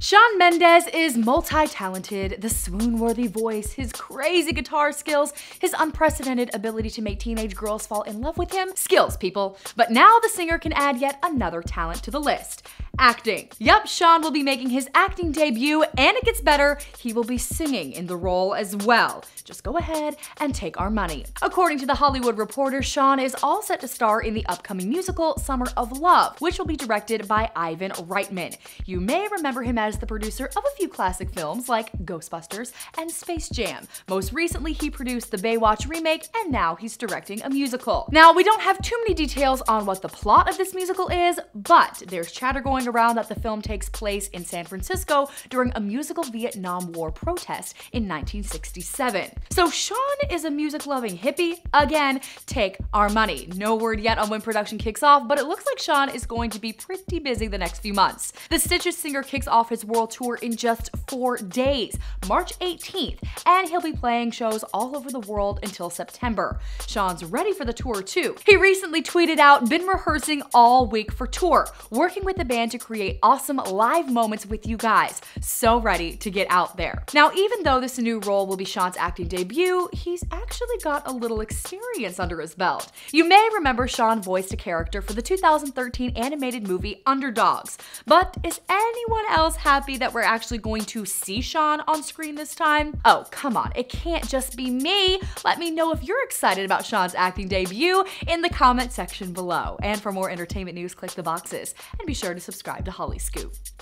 Shawn Mendes is multi-talented, the swoon-worthy voice, his crazy guitar skills, his unprecedented ability to make teenage girls fall in love with him. Skills, people. But now the singer can add yet another talent to the list acting. Yup, Shawn will be making his acting debut, and it gets better, he will be singing in the role as well. Just go ahead and take our money. According to The Hollywood Reporter, Shawn is all set to star in the upcoming musical Summer of Love, which will be directed by Ivan Reitman. You may remember him as the producer of a few classic films like Ghostbusters and Space Jam. Most recently, he produced the Baywatch remake, and now he's directing a musical. Now, we don't have too many details on what the plot of this musical is, but there's chatter going around that the film takes place in San Francisco during a musical Vietnam War protest in 1967. So Shawn is a music-loving hippie. Again, take our money. No word yet on when production kicks off, but it looks like Shawn is going to be pretty busy the next few months. The Stitches singer kicks off his world tour in just four days, March 18th, and he'll be playing shows all over the world until September. Shawn's ready for the tour too. He recently tweeted out, been rehearsing all week for tour, working with the band to create awesome live moments with you guys. So ready to get out there. Now, even though this new role will be Shawn's acting debut, he's actually got a little experience under his belt. You may remember Shawn voiced a character for the 2013 animated movie Underdogs. But is anyone else happy that we're actually going to see Shawn on screen this time? Oh, come on, it can't just be me. Let me know if you're excited about Shawn's acting debut in the comment section below. And for more entertainment news, click the boxes and be sure to subscribe subscribe to Hollyscoop.